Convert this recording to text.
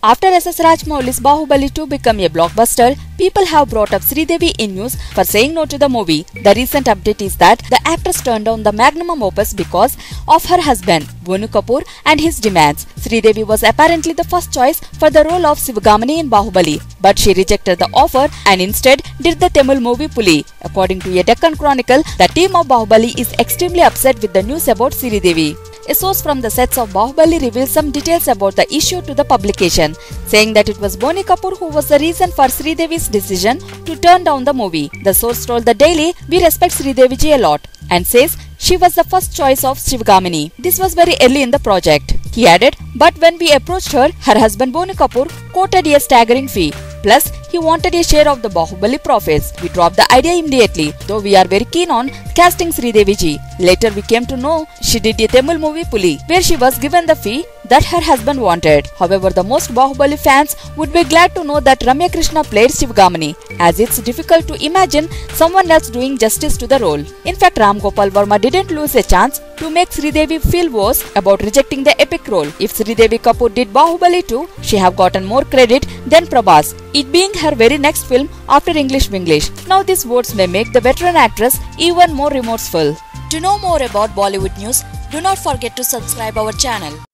After SS Rajamouli's Baahubali 2 become a blockbuster, people have brought up Sridevi in news for saying no to the movie. The recent update is that the actress turned down the magnum opus because of her husband, Boney Kapoor, and his demands. Sridevi was apparently the first choice for the role of Sivagamani in Baahubali, but she rejected the offer and instead did the Tamil movie Puli. According to a Deccan Chronicle, the team of Baahubali is extremely upset with the news about Sridevi. A source from the sets of Baahubali reveals some details about the issue to the publication, saying that it was Boney Kapoor who was the reason for Sridevi's decision to turn down the movie. The source told the Daily, "We respect Sridevi ji a lot," and says she was the first choice of Shivagamini. This was very early in the project. He added, "But when we approached her, her husband Boney Kapoor quoted a staggering fee." Plus, he wanted a share of the Baahubali profits. We dropped the idea immediately, though we are very keen on casting Sridevi ji. Later, we came to know she did a Tamil movie Puli, where she was given the fee that her husband wanted. However, the most Baahubali fans would be glad to know that Ramya Krishna played Shivgamani, as it's difficult to imagine someone else doing justice to the role. In fact, Ram Gopal Verma didn't lose a chance to make Sridevi feel worse about rejecting the epic role. If Sridevi Kapoor did Baahubali too, she have gotten more credit than Prabhas, it being her very next film after English Vinglish. Now these words may make the veteran actress even more remorseful. To know more about Bollywood news, do not forget to subscribe our channel.